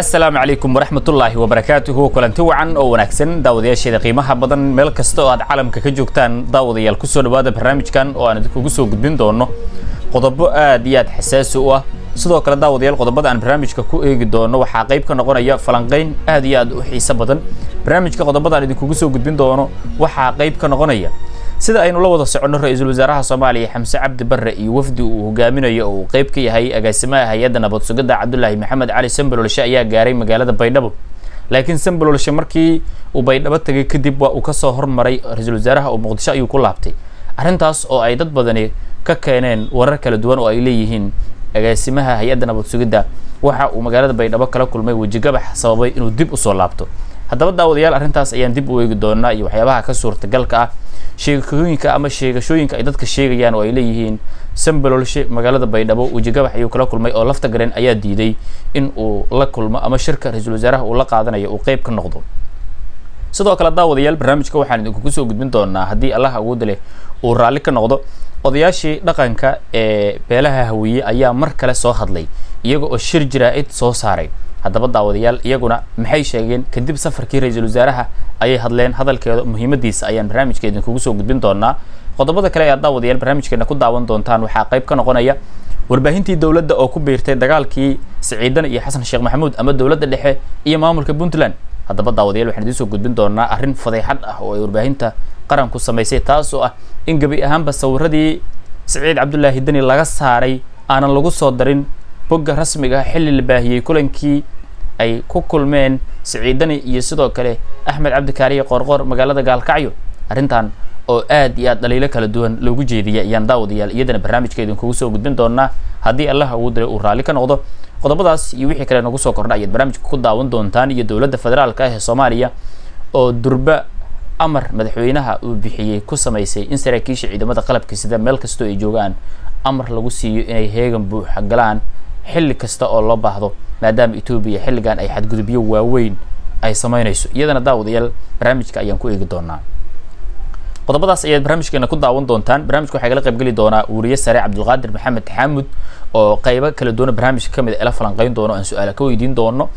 asalaamu calaykum waraxmatullaahi wabarakaatuhu kulanti wacan oo wanaagsan. Daawadayaasheeda qiimaha badan meel kasta oo aad caalamka ka joogtaan daawadayaal ku soo dhawaada barnaamijkan oo aan idinkugu soo gudbin doono qodobo aad iyo aad xasaasi u ah. Sidoo kale daawadayaal qodobada aan barnaamijka ku eegi doono waxaa qayb ka noqonaya falanqayn aad iyo aad u xiiso badan. Barnaamijka qodobada aan idinkugu soo gudbin doono waxaa qayb ka noqonaya sida aynu la wada soconno ra'iisul wasaaraha soomaaliya xamse cabdi barre iyo wafdi uu hogaaminayo oo uu qayb ka yahay agaasimaha hay'adda nabad sugidda cabdulaahi maxamed cali sambalolshe ayaa gaaray magaalada baydhabo. Laakiin sambalolshe markii uu baydhabo tegay kadib waa uu ka soo hormaray ra'iisul wasaaraha oo muqdisho ayuu ku laabtay. Arrintaas oo ay dad badani ka keeneen warar kala duwan oo ay leeyihiin agaasimaha hay'adda nabad sugidda waxa uu magaalada baydhabo kala kulmay wejigabax sababay inuu dib u soo laabto haddaba daawadayaal arrintaas ayaan dib u eegi doonaa iyo waxyaabaha ka suurtagalka ah. Sheekooyinka ama sheegashooyinka ay dadka sheegayaan oo ay leeyihiin sambalolshe magaalada baydhabo wejigabax ayuu kala kulmay oo lafta garen ayaa diiday in uu la kulmo ama shirka ra'iisul wasaaraha uu la qaadanayo uu qeyb ka noqdo. Sidoo kale daawadayaal barnaamijka waxaan idinkugu soo gudbin doonaa haddii allah awoodda leh uu raalli ka noqdo. Odayaashii dhaqanka ee beelaha hawiye ayaa mar kale soo hadlay iyaga oo shir jiraa-id soo saaray haddaba daawadayaal iyaguna maxay sheegeen kadib safarkii ra'iisul wasaaraha ayay hadleen hadalkeeda muhiimadiisa ayaan barnaamijka idinkugu soo gudbin doonaa qodobada kale ee aad daawadayaal barnaamijkeena ku daawan doontaan waxaa qayb ka noqonaya warbaahintii dowladda oo ku biirtay dagaalkii siciidan iyo xasan sheekh maxamuud ama dowladda dhexe iyo maamulka puntland. Haddaba daawadayaal waxaan idiin soo gudbin doonaa arrin fadeexad ah oo ay warbaahinta qaranku samaysay taas oo ah in gebi ahaanba sawiradii siciid cabdulaahi deni laga saaray aanan lagu soo darin bogga rasmiga xilli la baahiyey kulankii ay ku kulmeen siciidani iyo sidoo kale axmed cabdikaariye qoorqoor magaalada gaalkacyo. Arrintan oo aad iyo aad dhaliilo kala duwan loogu jeediyay ayaan daawadayaal iyadana barnaamijka idinkugu soo gudbin doonaa haddii allah ugu diray uu raalli ka noqdo qodobadaas iyo wixii kale nagu soo kordha ayaad barnaamijka ku daawan doontaan iyo dowladda federaalka ah ee soomaaliya oo durba amar madaxweynaha uu bixiyey ku samaysay in saraakiisha ciidamada qalabka sida meel kastoo ay joogaan amar lagu siiyo inay heegan buuxa galaan xilli kasta oo loo baahdo maadaama etoobiya xilligan ay xadgudubyo waaweyn ay samaynayso iyadana daawadayaal barnaamijka ayaan ku eegi doonaa. Qodobadaas ayaad barnaamijkeena ku daawan doontaan. Barnaamijka waxaa igala qaybgeli doonaa wariye sare cabdulqaadir maxamed xaamud oo qaybo kala duwana barnaamijka ka mid ela falanqeyn doono aan su'aala ka weydiin doono.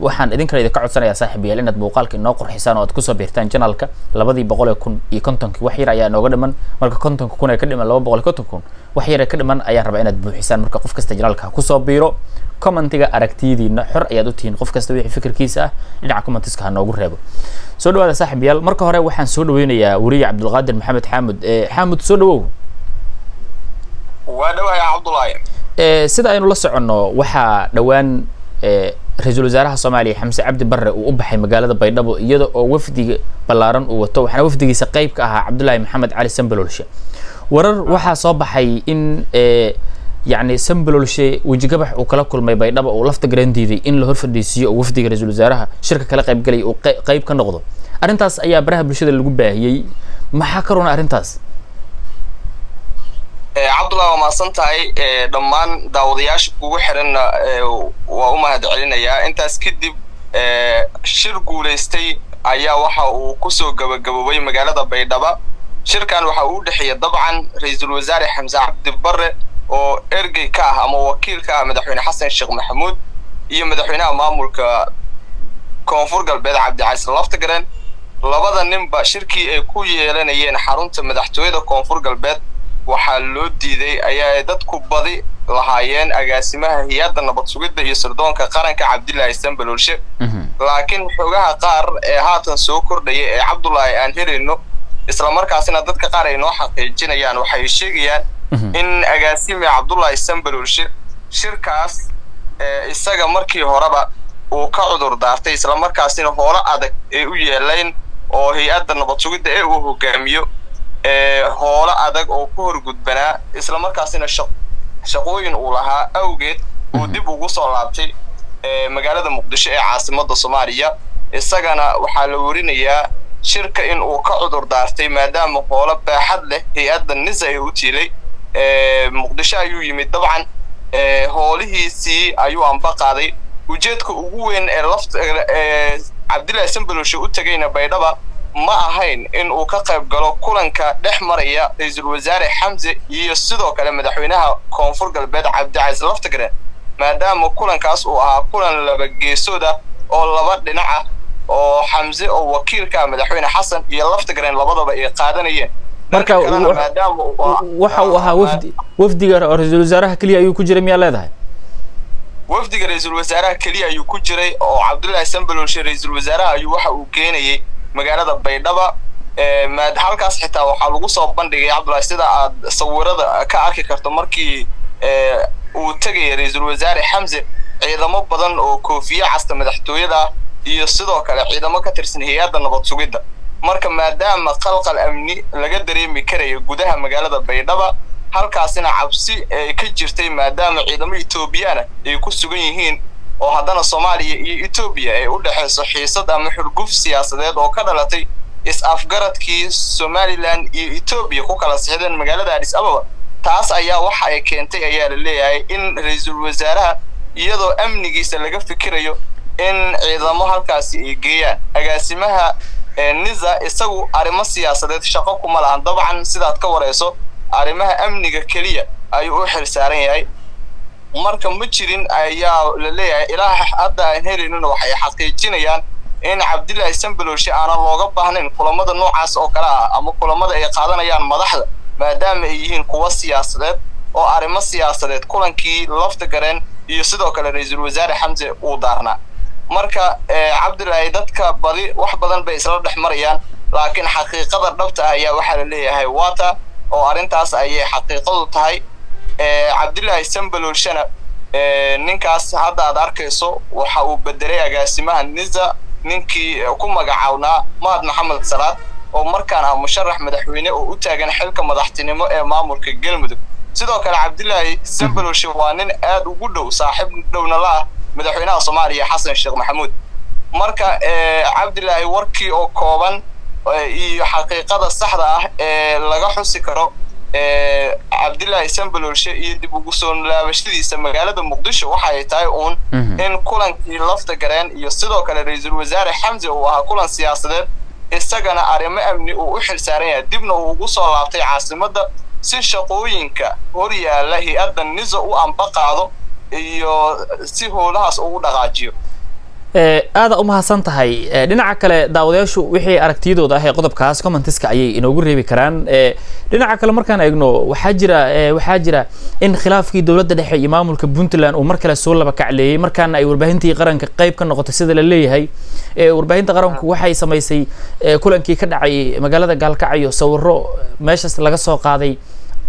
Waxaan idinkana idinka codsanayaa saaxib yaal inaad muuqaalka inoo qurxisaan oo aad ku soo biirtaan janalka labadii boqol ee kun iyo kontonkii. Wax yar ayaa nooga dhiman. Marka kontonka kun ee ka dhiman laba boqol iyo konton kun wax yar ee ka dhiman ayaan rabaa inaad buuxisaan. Marka qof kasta janalka ku soo biiro commentiga aragtiyadiina xor ayaad u tihiin. Qof kasta wixii fikirkiisa ah dhinaca commentiska ha noogu reebo. Soo dhawaada saaxib yaal marka hore waxaan soo dhaweynayaa wariye cabdulqaadir maxamed xaamud. Xaamud soo dhawow. Waa dhawaya cabdulaahi sida aynu la soconno waxaa dhowaan ra'iisul wasaaraha soomaaliya xamse cabdi barre uu u baxay magaalada baydhabo iyada oo wafdiga ballaaran uu wato waxaana wafdigiisa qayb ka ahaa cabdulaahi maxamed cali sambalolshe warar waxaa soo baxay in yacni sambalolshe wejigabax uu kala kulmay baydhabo uu lafta garan diiday in la hor fadhiisiiyo oo wafdiga ra'iisul wasaaraha shirka kala qaybgalaya uu qayb ka noqdo. Arrintaas ayaa baraha bulshada lagu baahiyey maxaa ka runa arrintaas? Cabdullahi waa mahadsan tahay dhammaan daawadayaasha kugu xiranna waa u mahad celinayaa intaas kadib shir guulaystay ayaa waxa uu ku soo gabagaboobay magaalada baydhaba shirkan waxa uu dhexeeya dabcan ra'iisul wasaare xamse cabdi barre oo ergey ka ah ama wakiil ka ah madaxweyne xasan sheekh maxamuud iyo madaxweynaha maamulka koonfur galbeed cabdicasiis laftagaren labada ninba shirkii ay ku yeelanayeen xarunta madaxtooyada koonfur galbeed waxaa loo diiday ayaa dadku badi lahaayeen agaasimaha hay'adda nabad sugidda iyo sirdoonka qaranka cabdilaahi sambalolshe laakiin xogaha qaar ee haatan soo kordhaya ee cabdulaahi aan helayno islamarkaasina dadka qaar ay noo xaqiijinayaan waxay sheegayaan in agaasime cabdulaahi sambalolshe shirkaas isaga markii horeba uu ka cudur daartay islamarkaasina hoolo adag ay u yeelayn oo hay'adda nabad sugidda ee uu hogaamiyo hoolo adag oo ku horgudbanaa islamarkaasina shaqooyin uu lahaa awgeed uu dib ugu soo laabtay magaalada muqdisho ee caasimadda soomaaliya. Isagana waxaa la werinayaa shirka in uu ka cudur daartay maadaama hoolo baaxad leh hay'adda nisa ee u tiilay muqdisho ayuu yimid. Dabcan hoolihiisii ayuu anba qaaday. Ujeedka ugu weyn ee laft cabdillahi sambaloshe u tegayna baydhaba ma ahayn in uu ka qayb galo kulanka dhex maraya ra'iisul wasaare xamse iyo sidoo kale madaxweynaha koonfur galbeed cabdicasiis laftagren maadaama kulankaas uu ahaa kulan laba geesood ah oo laba dhinac ah oo xamse oo wakiilka madaxweyne xasan iyo laftagareen labadaba ay qaadanayeen. Marka waxa uu ahaa wafdi wafdiga ra'iisul wasaaraha keliya ayuu ku jiray miyaa leedahay? Wafdiga ra'iisul wasaaraha keliya ayuu ku jiray oo cabdullaahi sambalolshe ra'iisul wasaaraha ayuu waxa uu keenayey magaalada baydhaba. Halkaas xitaa waxaa lagu soo bandhigay cabdullahi sida aad sawirada ka arki karto markii uu tegaya ra'iisul wasaare xamse ciidamo badan oo koofiye casta madaxtooyada ah iyo sidoo kale ciidamo ka tirsan hay'adda nabad sugidda marka maadaama qalqal amni laga dareemi karayo gudaha magaalada baydhaba halkaasina cabsi ay ka jirtay maadaama ciidamo etoobiyaana ay ku sugan yihiin oo haddana soomaaliya iyo etoobiya ay u dhexayso xiisad ama xurguf siyaasadeed oo ka dhalatay is-afgaradkii somalilan iyo etoobiya ku kala sixdeen magaalada adis ababa. Taas ayaa waxa ay keentay ayaa la leeyahay in ra'iisul wasaaraha iyadoo amnigiisa laga fikirayo in ciidamo halkaasi ay geeyaan. Agaasimaha niza isagu arrimo siyaasadeed shaqo kuma lahan dabcan sidaad ka warayso arrimaha amniga keliya ayuu u xil saaran yahay. Marka ma jirin ayaa la leeyahay ilaa hadda aan helaynuna waxay xaqiijinayaan in cabdillaahi sambalolshe aanan looga baahnayn kulamada noocaas oo kale ah ama kulamada ay qaadanayaan madaxda maadaama ay yihiin kuwa siyaasadeed oo arrimo siyaasadeed kulankii lafta gareen iyo sidoo kale ra'iisul wasaare xamse uu daarnaa marka cabdillaahi dadka badi wax badan bay isla dhex marayaan laakiin xaqiiqada dhabta ah ayaa waxaa la leeyahay wata oo arrintaas ayay xaqiiqadu tahay. Cabdillaahi sambalolshana ninkaas hadda aad arkayso waxa uu bedelay agaasimaha niza ninkii ku magacawnaa mahad maxamed salaad oo markaan ah musharax madaxweyne oo u taagan xilka madaxtinimo ee maamulka galmudug. Sidoo kale cabdillaahi sambalolshe waa nin aad ugu dhow saaxiib dhowna la ah madaxweynaha soomaaliya xasan sheekh maxamuud. Marka cabdillaahi warkii oo kooban iyo xaqiiqada saxda ah ee laga xusi karo cabdillaahi sambalolshe iyo dib ugu soo laabashadiisa magaalada muqdisho waxa ay tahay uun in kulankii lafta gareen iyo sidoo kale ra'iisul wasaare xamse uu ahaa kulan siyaasadeed isagana arrimo amni uu u xil saaran yahay. Dibna uu ugu soo laabtay caasimadda si shaqooyinka hor yaalla hay'adda niza u amba qaado iyo si howlahaas ugu dhaqaajiyo. Aada u mahadsan tahay dhinaca kale daawadayaashu wixii aragtiyadooda ah ee qodobkaas commentiska ayay inoogu reebi karaan. Dhinaca kale markaan eegno waxaa jira waxaa jira in khilaafkii dowladda dhexe iyo maamulka puntland uu mar kale soo laba kacleeyey markaana ay warbaahintii qaranka qayb ka noqotay sida la leeyahay. Warbaahinta qaranku waxay samaysay kulankii ka dhacay magaalada gaalkacyo sawiro meeshaas laga soo qaaday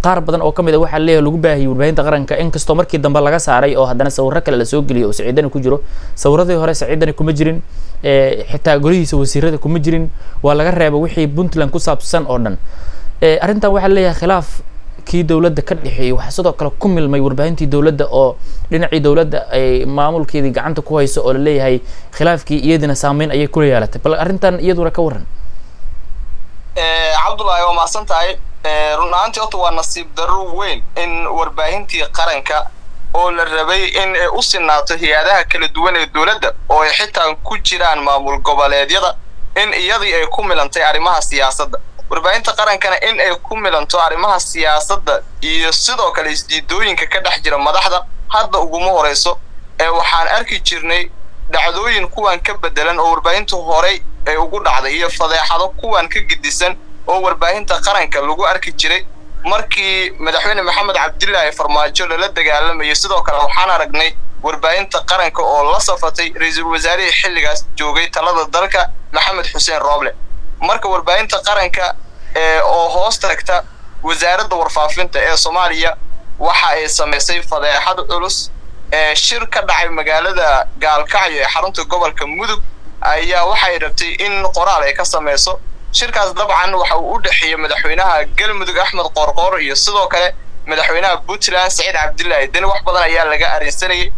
qaar badan oo ka mid a waxaa leeyahay lagu baahiyey warbaahinta qaranka inkastoo markii dambe laga saaray oo haddana sawiro kale la soo geliyay oo saciidani ku jiro sawiradii hore saciidani kuma jirin xitaa golihiisa wasiirada kuma jirin waa laga reeba wixii puntland ku saabsan oo dhan. Arrintan waxaa leeyahay khilaaf kii dowladda ka dhexeeyey waxaa sidoo kale ku milmay warbaahintii dowladda oo dhinacii dowladda ay maamulkeedii gacanta ku hayso oo la leeyahay khilaafkii iyadina saameyn ayay kula yeelatay bal arrintan iyaduna ka waran cabdullaahi waa mahadsan tahay run ahaantii horta waa nasiib darro weyn in warbaahintii qaranka oo la rabay in ay u sinaato hay'adaha kala duwan ee dowladda oo ay xitaa ku jiraan maamul goboleedyada in iyadii ay ku milantay arrimaha siyaasadda. Warbaahinta qarankana in ay ku milanto arrimaha siyaasadda iyo sidoo kale isdiidooyinka ka dhex jira madaxda hadda uguma horayso ee waxaan arki jirnay dhacdooyin kuwan ka bedelan oo warbaahintu horey ay ugu dhacday iyo fadeexado kuwan ka gedisan oo warbaahinta qaranka lagu arki jiray. Markii madaxweyne maxamed cabdilaahi farmaajo lala dagaalamayo sidoo kale waxaan aragnay warbaahinta qaranka oo la safatay ra'iisul wasaarihii xilligaas joogay talada dalka maxamed xuseen rooble. Marka warbaahinta qaranka oo hoos tagta wasaaradda warfaafinta ee soomaaliya waxa ay samaysay fadeexad culus shir ka dhacay magaalada gaalkacyo ee xarunta gobolka mudug ayaa waxay rabtay in qoraal ay ka samayso shirkaas dabcan waxa uu u dhexeeyey madaxweynaha galmudug axmed qoorqoor iyo sidoo kale madaxweynaha puntland saciid cabdilaahi deni wax badan ayaa laga arinsanayay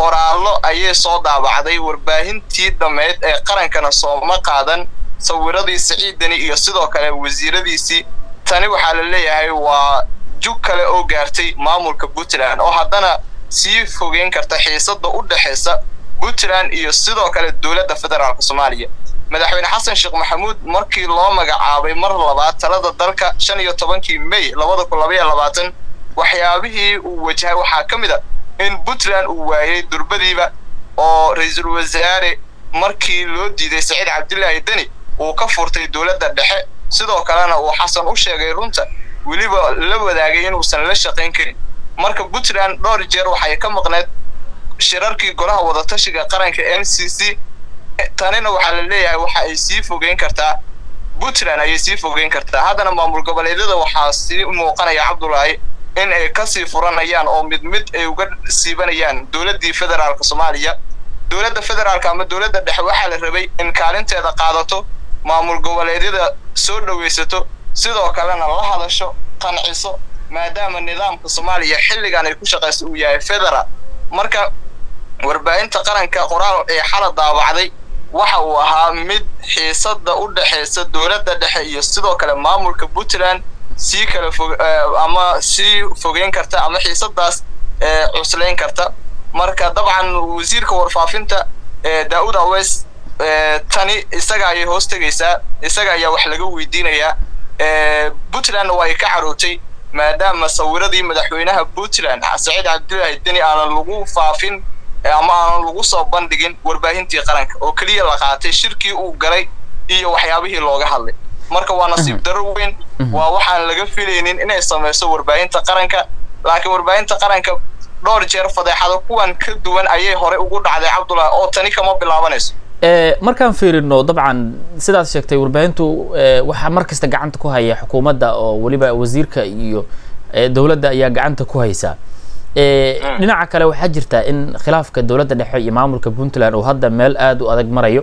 qoraallo ayay soo daabacday. Warbaahintii dhammeyd ee qarankana sooma qaadan. Sawiradii saciid deni iyo sidoo kale wasiiradiisii tani waxaa la leeyahay waa jug kale oo gaartay maamulka puntland. Oo haddana sii fogeyn karta xiisadda u dhexaysa puntland iyo sidoo kale dowladda federaalka soomaaliya madaxweyne xasan sheekh maxamuud markii loo magacaabay mar labaad talada dalka shan iyo tobankii may labada kun labaiyo labaatan waxyaabihii uu wajahay waxaa ka mid a in puntland uu waayey durbadiiba oo ra'iisul wasaare markii loo diiday saciid cabdilaahi deni uu ka furtay dowladda dhexe. Sidoo kalena uu xasan u sheegay runta weliba la wadaagay inuusan la shaqayn karin. Marka puntland dhowr jeer waxay ka maqneed shirarkii golaha wadatashiga qaranka n c c tanina waxaa la leeyahay waxa ay sii fogeyn kartaa. Puntland ayay sii fogeyn kartaa. Haddana maamul goboleedyada waxaa sii muuqanaya cabdulaahi in ay ka sii furanayaan oo mid mid ay uga siibanayaan dowladdii federaalka soomaaliya. Dowladda federaalka ama dowladda dhexe waxaa la rabay in kaalinteeda qaadato maamul goboleedyada soo dhowaysato sidoo kalena la hadasho qanciso maadaama nidaamka soomaaliya xilligan ay ku shaqayso uu yahay federaal marka warbaahinta qaranka qoraal ee xala daabacday waxa uu ahaa mid xiisada u dhexaysa dowladda dhexe iyo sidoo kale maamulka puntland. Sii kala fog ama sii fogeyn karta ama xiisadaas cuslayn karta. Marka dabcan wasiirka warfaafinta daa'uud aweys tani isaga ayay hoos tegaysaa isaga ayaa wax laga weydiinayaa. Puntlandna waa ay ka carootay maadaama sawiradii madaxweynaha puntland saciid cabdilaahi deni aanan lagu faafin ama aanan lagu soo bandhigin warbaahintii qaranka oo keliya la qaatay shirkii uu galay iyo waxyaabihii looga hadlay. Marka waa nasiib daro weyn. Waa waxaan laga filaynin inay samayso warbaahinta qaranka laakiin warbaahinta qaranka dhowr jeer fadeexado kuwan ka duwan ayay horey ugu dhacday cabdullahi oo tani kama bilaabanayso. Markaan fiirino dabcan sidaad sheegtay warbaahintu waxaa mar kasta gacanta ku haya xukuumadda oo weliba wasiirka iyo dowladda ayaa gacanta ku haysa dhinaca kale waxaa jirta in khilaafka dowladda dhexe iyo maamulka puntland uu hadda meel aada u adag marayo.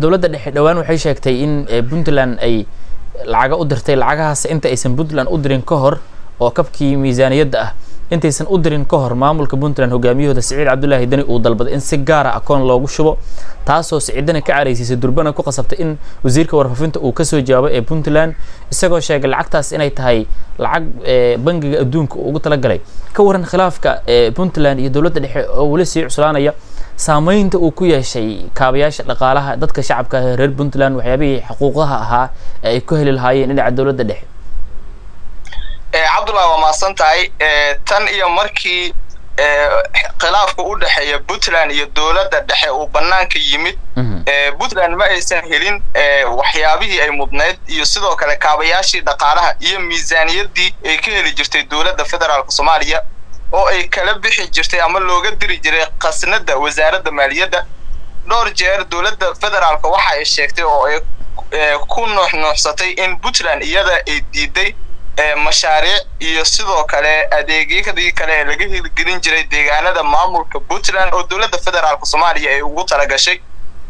Dowladda dhexe dhowaan waxay sheegtay in puntland ay lacaga u dirtay lacagahaas inta aysan puntland u dirin ka hor oo kabkii miisaaniyadda ah intaysan u dirin ka hor maamulka puntland hogaamiyahooda siciid cabdulaahi deni uu dalbaday in si gaara akoon loogu shubo taasoo siciidana ka caraysiisay durbana ku qasabtay in wasiirka warfaafinta uu ka soo jawaabo ee puntland isagoo sheegay lacagtaas inay tahay lacag bangiga adduunka ugu talagalay. Ka waran khilaafka puntland iyo dowladda dhexe oo weli sii cuslaanaya saameynta uu ku yeeshay kaabayaasha dhaqaalaha dadka shacabka ah reer puntland waxyaabihii xuquuqaha ahaa ee ay ku heli lahaayeen dhinaca dowladda dhexe cabdullahi waa mahadsan tahay tan iyo markii khilaafka u dhexeeya puntland iyo dowladda dhexe uu bannaanka yimid puntland ma aysan helin waxyaabihii ay mudnayd iyo sidoo kale kaabayaashii dhaqaalaha iyo miisaaniyaddii ay ka heli jirtay dowladda federaalka soomaaliya oo ay kala bixi jirtay ama looga diri jiray khasnadda wasaaradda maaliyadda. Dhowr jeer dowladda federaalka waxa ay sheegtay oo ay ku nuuxnuuxsatay in puntland iyada ay diiday mashaariic iyo sidoo kale adeegyadii kale ee laga hirgelin jiray deegaanada maamulka puntland oo dowladda federaalka soomaaliya ay ugu talagashay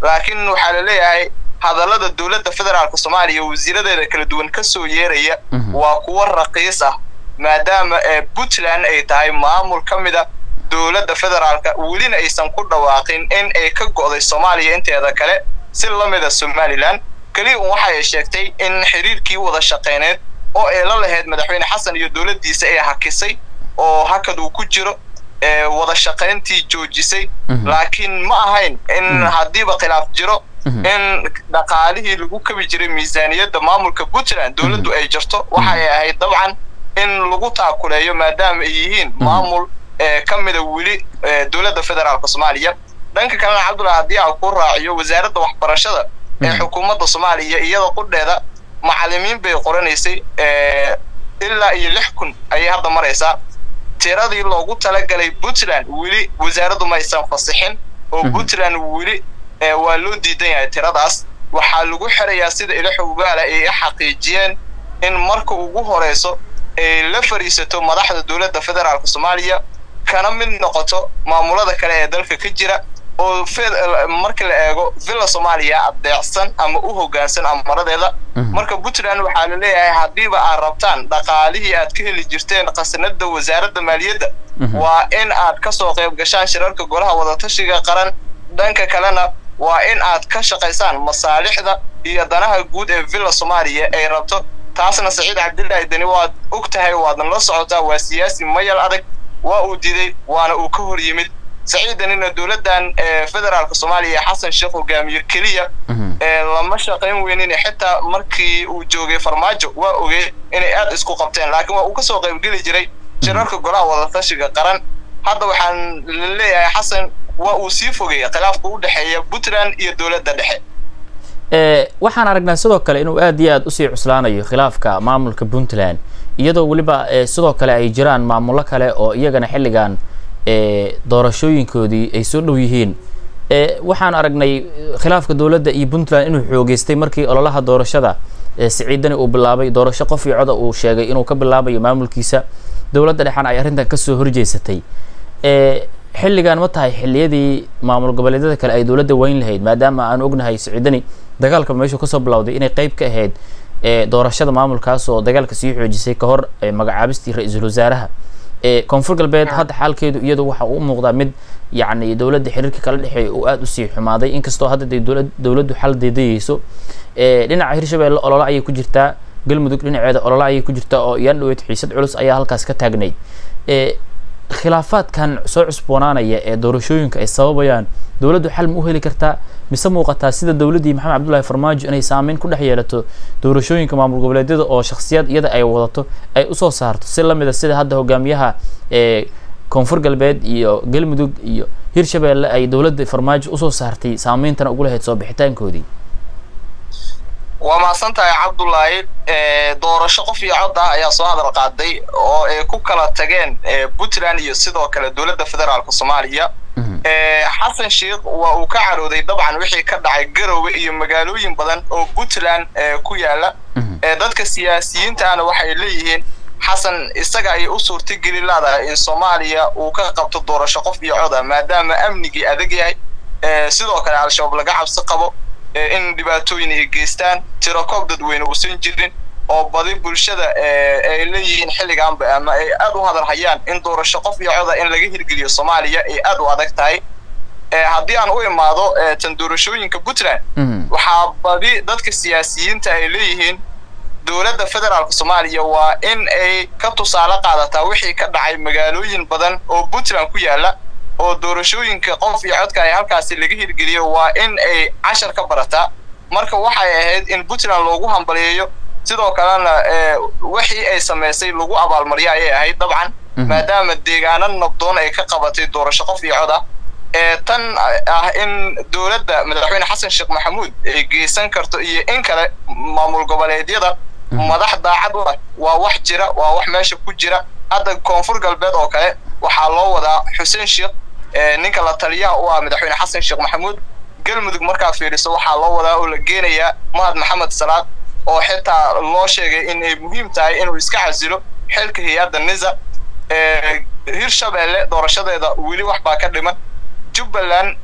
laakiin waxaa la leeyahay hadallada dowladda federaalka soomaaliya wasiiradeeda kala duwan ka soo yeeraya waa kuwo raqiis ah maadaama puntland ay tahay maamul ka mida dowladda federaalka welina aysan ku dhawaaqin in ay ka go'day soomaaliya inteeda kale si la mida somalilan keliya un waxa ay sheegtay in xiriirkii wada shaqeyneed oo ay la lahayd madaxweyne xasan iyo dowladdiisa ee hakisay oo hakad uu ku jiro wada shaqayntii joojisay. Laakiin ma ahayn in haddiiba khilaaf jiro in dhaqaalihii lagu kabi jiray miisaaniyadda maamulka puntland dowladdu ay jirto. Waxay ahayd dabcan in lagu taakuleeyo maadaama ay yihiin maamul ka mida weli dowladda federaalka soomaaliya. Dhanka kalena cabdullahi haddii aan ku raaciyo wasaaradda waxbarashada ee xukuumadda soomaaliya iyada qudheeda macallimiin bay qoranaysay ilaa iyo lix kun ayay hadda maraysaa. Tiradii loogu talagalay puntland weli wasaaraddu ma aysan fasixin oo puntland weli waa loo diidan yahay tiradaas. Waxaa lagu xirayaa sida ilo xogaala ay xaqiijiyeen in marka ugu horeyso ay la fadhiisato madaxda dowladda federaalka soomaaliya kana mid noqoto maamulada kale ee dalka ka jira oo marka la eego villa soomaaliya adeecsan ama u hoggaansan amaradeeda marka puntland waxaa la leeyahay haddiiba aad rabtaan dhaqaalihii aad ka heli jirteen khasnada wasaaradda maaliyadda. Waa in aad ka soo qayb gashaan shirarka golaha wadatashiga qaran. Dhanka kalena waa in aad ka shaqaysaan masaalixda iyo danaha guud ee villa soomaaliya ay rabto. Taasna saciid cabdilaahi deni waad og tahay waadna la socotaa waa siyaasi mayal adag. Waa uu diiday waana uu ka hor yimid saciidanina dowladdan federaalka soomaaliya xasan sheekh hogaamiye keliya lama shaqayn weynin xitaa markii uu joogay farmaajo waa ogey inay aad isku qabteen laakiin waa uu ka soo qaybgeli jiray shirarka golaha wadatashiga qaran. Hadda waxaan la leeyahay xasan waa uu sii fogeeya khilaafka u dhexeeya puntland iyo dowladda dhexe. Waxaan aragnaa sidoo kale inuu aad iyo aad u sii cuslaanayo khilaafka maamulka puntland iyadoo weliba sidoo kale ay jiraan maamullo kale oo iyagana xilligan doorashooyinkoodii ay soo dhow yihiin. Waxaan aragnay khilaafka dowladda iyo puntland inuu xoogeystay markii ololaha doorashada siciidani uu bilaabay doorasho qof iyo coda uu sheegay inuu ka bilaabayo maamulkiisa. Dowladda dhexan ay arrintan ka soo horjeysatay xilligan ma tahay xilliyadii maamul goboleedyada kale ay dowladda weyn lahayd maadaama aan ognahay siciidani dagaalka meeshuu ka soo bilowday inay qeyb ka ahayd doorashada maamulkaas oo dagaalka sii xoojisay ka hor magacaabistii ra'iisul wasaaraha koonfur galbeed hadda xaalkeedu iyadu waxa uu muuqdaa mid yacni dowladda xiriirka kala dhexeeya uu aada u sii xumaaday. Inkastoo hadda dee dowlad dowladdu xal deedayeyso dhinaca hirshabelle olole ayay ku jirtaa. Galmudug dhinaceeda olole ayay ku jirtaa oo iyaan dhaweyd xiisad culus ayaa halkaas ka taagnayd khilaafaadkan soo cusboonaanaya ee doorashooyinka ay sababayaan dowladdu xal ma u heli kartaa mise muuqataa sida dowladdii maxamed cabdullahi farmaajo inay saameyn ku dhex yeelato doorashooyinka maamul goboleedyada oo shakhsiyaad iyada ay wadato ay u soo saarto. Si lamida sida hadda hogaamiyaha koonfur galbeed iyo galmudug iyo hirshabelle ay dowladda farmaajo u soo saartay saameyntana ugu lahayd soo bixitaankoodii. Waa mahadsan tahay cabdullaahi doorasho qof iyo cod ah ayaa soo hadal qaaday oo ay ku kala tageen puntland iyo sidoo kale dowladda federaalka soomaaliya xasan sheikh waa uu ka carooday dabcan wixii ka dhacay garowe iyo magaalooyin badan oo puntland ku yaalla. Dadka siyaasiyiintaana waxay leeyihiin xasan isaga ayay u suurtageli laadahay in soomaaliya uu ka qabto doorasho qof iyo cod ah maadaama amnigii adag yahay. Sidoo kale al-shabaab laga cabsi qabo in dhibaatooyin ay geystaan tirakoob dadweyne uusan jirin oo badi bulshada ay leeyihiin xilligaanba ama ay aad u hadal hayaan in doorasho qof iyo coda in laga hirgeliyo soomaaliya ay aad u adag tahay. Haddii aan u imaado tan doorashooyinka puntland waxaa badi dadka siyaasiyiinta ay leeyihiin dowladda federaalka soomaaliya waa in ay ka tusaale qaadataa wixii ka dhacay magaalooyin badan oo puntland ku yaalla oo doorashooyinka qof iyo codka ay halkaasi laga hirgeliyo waa in ay cashar ka barataa marka waxay ahayd in puntland loogu hambaliyeeyo sidoo kalena wixii ay samaysay lagu abaalmaryo ayay ahayd dabcan maadaama deegaano nabdoon ay ka qabatay doorasho qof iyo cod ah tan ah in dowladda madaxweyne xasan sheekh maxamuud ay geysan karto iyo in kale maamul goboleedyada madax daacad u ah waa wax jira waa wax meesha ku jira. Hadda koonfur galbeed oo kale waxaa loo wadaa xuseen sheekh ninka la taliyaha u ah madaxweyne xasan sheekh maxamuud. Galmudug markaa fiiriso waxaa loo wadaa oo la geenayaa mahad maxamed salaad oo xitaa loo sheegay in ay muhiim tahay inuu iska casilo xilka hay'adda nisa hirshabelle doorashadeeda weli wax baa ka dhiman. Jubbaland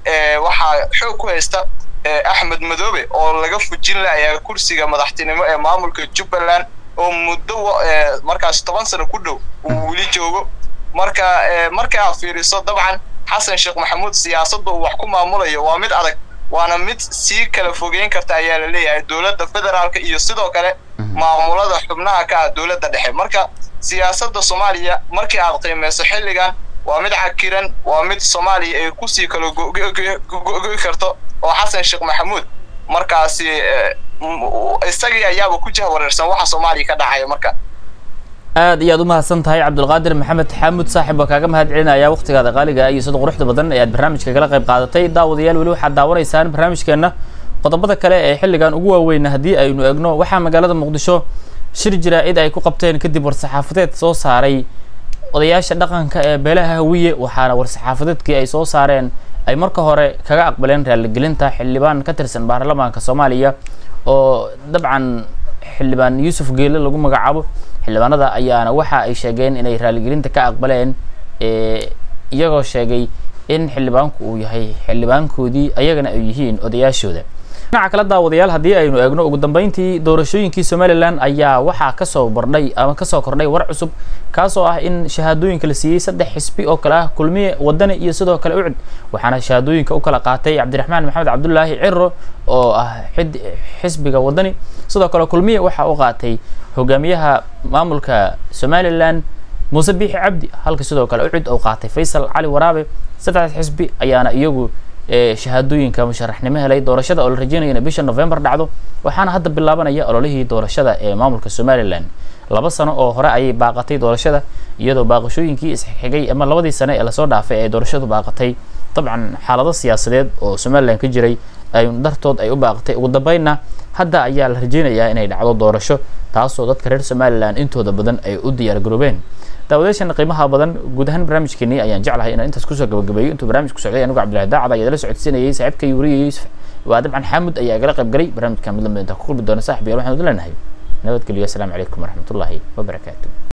waxaa xoog ku haysta axmed madoobe oo laga fujin lahayaa kursiga madaxtinimo ee maamulka jubbaland oo muddo markaas toban sano ku dhow uu weli joogo. Marka markaa fiiriso dabcan xasan sheekh maxamuud siyaasadda uu wax ku maamulayo waa mid adag waana mid sii kala fogeyn karta ayaa la leeyahay dowladda federaalka iyo sidoo kale maamulada xubnaha ka ah dowladda dhexe. Marka siyaasadda soomaaliya markii aad qiimayso xilligan waa mid cakiran waa mid soomaaliya ay ku sii kala go'i karto oo xasan sheekh maxamuud markaasi isagii ayaaba ku jahwareersan waxa soomaaliya ka dhacaya marka aad iyo aad umahadsan tahay cabdulqaadir maxamed xaamud saaxib waa kaaga mahad celinaya waqtigaada qaaliga iyo sida quruxda badan ee aad barnaamijka kala qayb qaadatay. Daawadayaal weli waxaad daawanaysaan barnaamijkeena qodobada kale ee xilligan ugu waaweyna haddii aynu egno waxaa magaalada muqdisho shir jaraa'id ay ku qabteen kadib war-saxaafadeed soo saaray odayaasha dhaqanka ee beelaha hawiye waxaana war-saxaafadeedkii ay soo saareen ay marka hore kaga aqbaleen raaligelinta xildhibaan ka tirsan baarlamaanka soomaaliya oo dabcan xildhibaan yuusuf geele lagu magacaabo. Xildhibaanada ayaana waxa ay sheegeen inay raaligelinta ka aqbaleen iyagoo sheegay in xildhibaanku uu yahay xildhibaankoodii ayagana ay yihiin odayaashooda dhinaca kala daawadayaal haddii aynu eegno ugu dambeyntii doorashooyinkii somalilan ayaa waxaa ka soo bardhay ama ka soo kordhay war cusub kaasoo ah in shahaadooyinka la siiyey saddex xisbi oo kale ah kulmiye wadani iyo sidoo kale ucud waxaana shahaadooyinka u kala qaatay cabdiraxmaan maxamed cabdulaahi ciro oo ah xisbiga wadani sidoo kale kulmiye waxa u qaatay hogaamiyaha maamulka somalilan muuse biixi cabdi halka sidoo kale ucud oo qaatay faysal cali waraabe. Saddexdaas xisbi ayaana iyagu shahaadooyinka musharaxnimo helay doorashada oo la rajeynaya inay bisha november dhacdo waxaana hadda bilaabanaya ololihii doorashada ee maamulka somalilan laba sano oo hore ayay baaqatay doorashada iyadoo baaqashooyinkii isxigay ama labadii sane ee la soo dhaafay ee doorashadu baaqatay. Dabcan xaalado siyaasadeed oo somalilan ka jiray ay dartood ay u baaqatay ugu dambeynna hadda ayaa la rajeynayaa inay dhacdo doorasho taasoo dadka reer somalilan intooda badan ay u diyaargaroobeen daawadayaashana qiimaha badan guud ahaan barnaamijkeenii ayaan jeclahay inaan intaas ku soo gabagabeeyo. Intuu barnaamijku socday anigu cabdillahi daacad ayaa la socodsiinayay saaxiibka yuuriya yuusuf waa dabcan xaamud ayaa igala qayb galay barnaamijkan mid la mid inta ku kulmi doona saaxib yaal waxaan udu leenahay nabadgelyo. Asalaamu calaykum waraxmatullaahi wabarakaatu